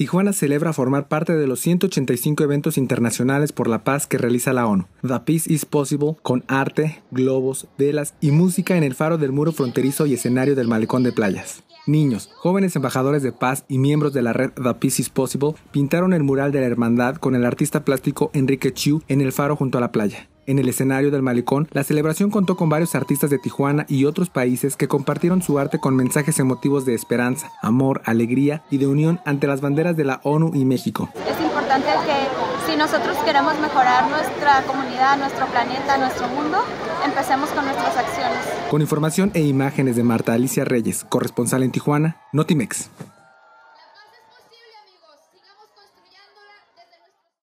Tijuana celebra formar parte de los 185 eventos internacionales por la paz que realiza la ONU. The Peace is Possible con arte, globos, velas y música en el faro del muro fronterizo y escenario del malecón de playas. Niños, jóvenes embajadores de paz y miembros de la red The Peace is Possible pintaron el mural de la hermandad con el artista plástico Enrique Chiu en el faro junto a la playa. En el escenario del malecón, la celebración contó con varios artistas de Tijuana y otros países que compartieron su arte con mensajes emotivos de esperanza, amor, alegría y de unión ante las banderas de la ONU y México. Es importante que si nosotros queremos mejorar nuestra comunidad, nuestro planeta, nuestro mundo, empecemos con nuestras acciones. Con información e imágenes de Marta Alicia Reyes, corresponsal en Tijuana, Notimex.